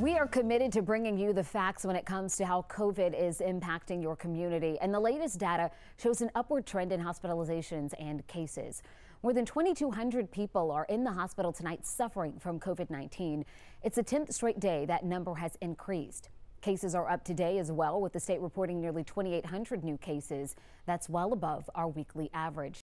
We are committed to bringing you the facts when it comes to how COVID is impacting your community. And the latest data shows an upward trend in hospitalizations and cases. More than 2,200 people are in the hospital tonight suffering from COVID 19. It's the 10th straight day that number has increased. Cases are up today as well, with the state reporting nearly 2,800 new cases. That's well above our weekly average.